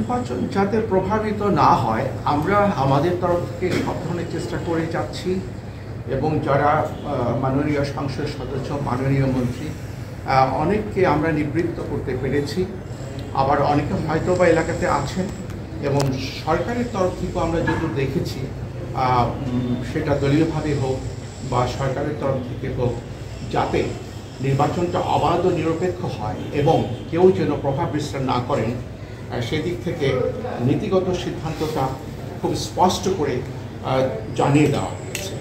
নির্বাচন যাতে প্রভাবিত না হয়, আমরা আমাদের তরফ থেকে সব ধরনের চেষ্টা করে যাচ্ছি এবং যারা মাননীয় সংসদ সদস্য, মাননীয় মন্ত্রী অনেককে আমরা নিবৃত্ত করতে পেরেছি। আবার অনেকে হয়তো বা এলাকাতে আছেন এবং সরকারের তরফ থেকেও আমরা যেহেতু দেখেছি সেটা দলীয়ভাবে হোক বা সরকারের তরফ থেকে হোক, যাতে নির্বাচনটা অবাধ ও নিরপেক্ষ হয় এবং কেউ যেন প্রভাব বিস্তার না করেন সেদিক থেকে নীতিগত সিদ্ধান্তটা খুব স্পষ্ট করে জানিয়ে দেওয়া হয়েছে।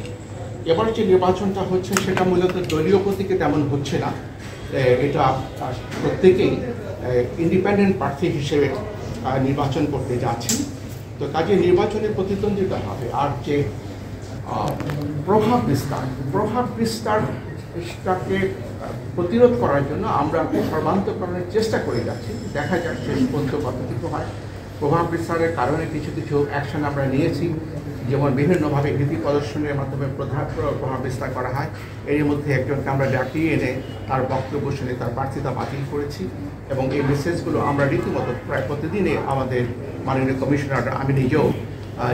এবার যে নির্বাচনটা হচ্ছে সেটা মূলত দলীয় প্রতীকে তেমন হচ্ছে না। এটা প্রত্যেকেই ইন্ডিপেন্ডেন্ট প্রার্থী হিসেবে নির্বাচন করতে যাচ্ছেন। তো কাজে নির্বাচনে প্রতিদ্বন্দ্বিতা হবে। আর যে প্রভাব বিস্তার, প্রভাব বিস্তারটাকে প্রতিরোধ করার জন্য আমরা সর্বান্তকরণের চেষ্টা করে যাচ্ছি। দেখা যাক শেষ পর্যন্ত কতটুকু হয়। প্রভাব বিস্তারের কারণে কিছু কিছু অ্যাকশন আমরা নিয়েছি, যেমন বিভিন্নভাবে ভীতি প্রদর্শনের মাধ্যমে প্রধান প্রভাব বিস্তার করা হয়। এর মধ্যে একজনকে আমরা ডাকিয়ে এনে তার বক্তব্য শুনে তার প্রার্থিতা বাতিল করেছি এবং এই মেসেজগুলো আমরা রীতিমতো প্রায় প্রতিদিনে আমাদের মাননীয় কমিশনার, আমি নিজেও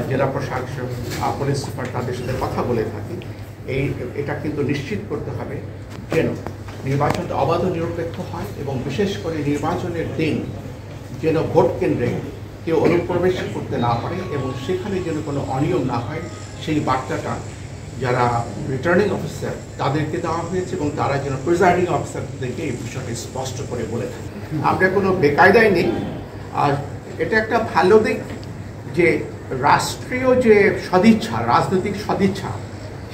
জেলা প্রশাসক পুলিশ সুপার তাদের সাথে কথা বলে থাকি। এই, এটা কিন্তু নিশ্চিত করতে হবে যেন নির্বাচনটা অবাধ নিরপেক্ষ হয় এবং বিশেষ করে নির্বাচনের দিন যেন ভোট কেন্দ্রে কেউ অনুপ্রবেশ করতে না পারে এবং সেখানে যেন কোনো অনিয়ম না হয়, সেই বার্তাটা যারা রিটার্নিং অফিসার তাদেরকে দেওয়া হয়েছে এবং তারা যেন প্রিজাইডিং অফিসারদেরকে এই বিষয়টি স্পষ্ট করে বলে থাকে। আমরা কোনো বেকায়দায় নেই। আর এটা একটা ভালো দিক যে রাষ্ট্রীয় যে সদিচ্ছা, রাজনৈতিক সদিচ্ছা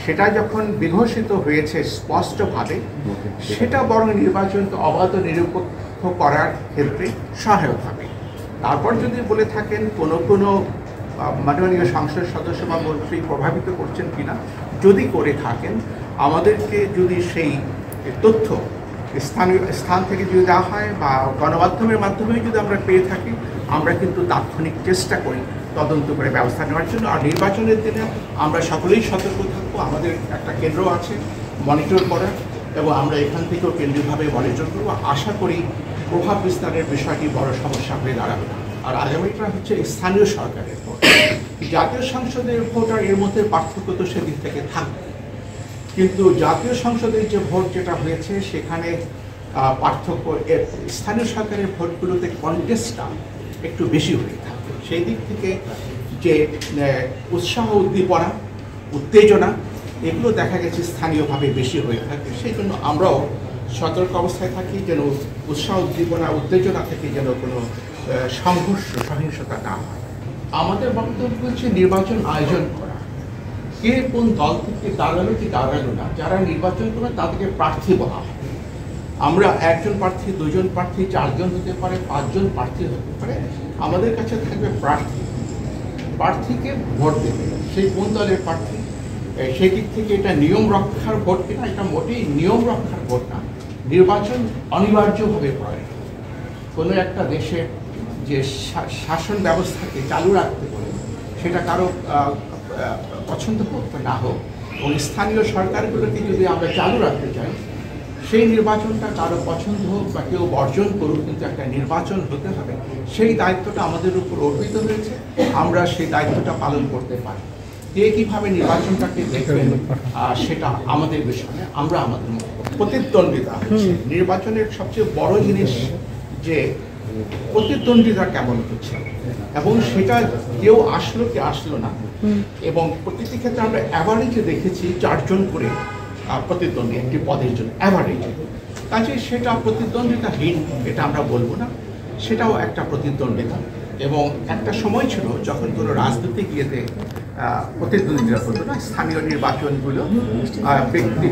সেটা যখন বিঘোষিত হয়েছে স্পষ্টভাবে সেটা বরং নির্বাচনকে অবাধ নিরপেক্ষ করার ক্ষেত্রে সহায়ক হবে। তারপর যদি বলে থাকেন কোনো কোনো মাননীয় সংসদ সদস্য বা মন্ত্রী প্রভাবিত করছেন কিনা যদি করে থাকেন আমাদেরকে যদি সেই তথ্য স্থানীয় স্থান থেকে যদি দেওয়া হয় বা গণমাধ্যমের মাধ্যমে যদি আমরা পেয়ে থাকি আমরা কিন্তু তাৎক্ষণিক চেষ্টা করি তদন্ত করে ব্যবস্থা নেওয়ার জন্য। আর নির্বাচনের দিনে আমরা সকলেই সতর্ক থাকব আমাদের একটা কেন্দ্র আছে মনিটর করার এবং আমরা এখান থেকেও কেন্দ্রীয়ভাবে মনিটর করব। আশা করি প্রভাব বিস্তারের বিষয়টি বড় সমস্যা হয়ে দাঁড়াবে না। আর আগামীটা হচ্ছে স্থানীয় সরকারের ভোট। জাতীয় সংসদের ভোট আর এর মধ্যে পার্থক্য তো সেদিক থেকে থাকবে। কিন্তু জাতীয় সংসদের যে ভোট যেটা হয়েছে, সেখানে পার্থক্য স্থানীয় সরকারের ভোটগুলোতে কন্টেস্টটা একটু বেশি হয়ে থাকে। সেই দিক থেকে যে উৎসাহ উদ্দীপনা উত্তেজনা, এগুলো দেখা গেছে স্থানীয়ভাবে বেশি হয়ে থাকে। সেই জন্য আমরাও সতর্ক অবস্থায় থাকি, যেন উৎসাহ উদ্দীপনা, উত্তেজনা থেকে যেন কোনো সংঘর্ষ, সহিংসতা না হয়। আমাদের বক্তব্য হচ্ছে নির্বাচন আয়োজন করা। কে কোন দল থেকে দাঁড়াল কি দাঁড়াল না, যারা নির্বাচন করে তাদেরকে প্রার্থী বলা হয়। আমরা একজন প্রার্থী, দুজন প্রার্থী, চারজন হতে পারে, পাঁচজন প্রার্থী হতে পারে, আমাদের কাছে থাকবে প্রার্থী। প্রার্থীকে ভোট দেবে। সেই কোন দলের প্রার্থী? এ, সেই দিক থেকে এটা নিয়ম রক্ষার ভোট কিনা এটা মোটেই নিয়ম রক্ষার ভোট না। নির্বাচন অনিবার্যভাবে প্রয়োজন। কোনো একটা দেশের যে শাসন ব্যবস্থাকে চালু রাখতে পারে সেটা কারও পছন্দ করতে না হোক এবং স্থানীয় সরকারগুলোকে যদি আমরা চালু রাখতে চাই সেই নির্বাচনটা কারও পছন্দ হোক বা কেউ বর্জন করুক কিন্তু একটা নির্বাচন হতে হবে সেই দায়িত্বটা আমাদের উপর অর্পিত হয়েছে। আমরা সেই দায়িত্বটা পালন করতে পারি। কে কীভাবে নির্বাচনটাকে দেখবেন সেটা আমাদের বিষয় আমরা আমাদের প্রতিদ্বন্দ্বিতা হচ্ছে। নির্বাচনের সবচেয়ে বড় জিনিস যে প্রতিদ্বন্দ্বিতা কেমন হচ্ছে এবং সেটা কেউ আসলো কি আসলো না। এবং প্রতিটি ক্ষেত্রে আমরা অ্যাভারেজে দেখেছি চারজন করে প্রতিদ্বন্দ্বী একটি পদের জন্য অ্যাভারেজে কাজে সেটা প্রতিদ্বন্দ্বিতাহীন এটা আমরা বলব না। সেটাও একটা প্রতিদ্বন্দ্বিতা। এবং একটা সময় ছিল যখন কোনো রাজনৈতিক ইয়েতে আহ, প্রতিদ্বন্দ্বিতা হতো না স্থানীয় নির্বাচনগুলো ব্যক্তি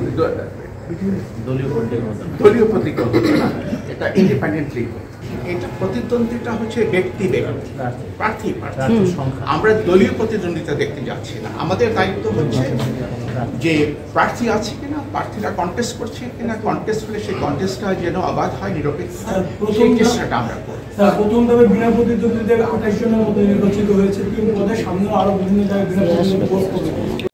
দলীয় প্রতীকে না এটা ইন্ডিপেন্ডেন্টলি এটা প্রতিদ্বন্দ্বিতা হচ্ছে ব্যক্তি ব্যক্তি প্রার্থী। প্রার্থী সংখ্যা। আমরা দলীয় প্রতিদ্বন্দ্বিতা দেখতে যাচ্ছি না। আমাদের দায়িত্ব হচ্ছে যে প্রার্থী আছে কিনা প্রার্থীরা কন্টেস্ট করছে কিনা কন্টেস্ট হলে সেই কন্টেস্টটা যেন অবাধ হয় নিরপেক্ষ সেই চেষ্টাটা আমরা করি প্রথম ধাপে বিনা প্রতিদ্বন্দ্বীদের আঠাশ জনের মতো নির্বাচিত হয়েছে। তিন পদে সামনে আরও বিভিন্ন জায়গায় বিনা প্রতিদ্বন্দ্বী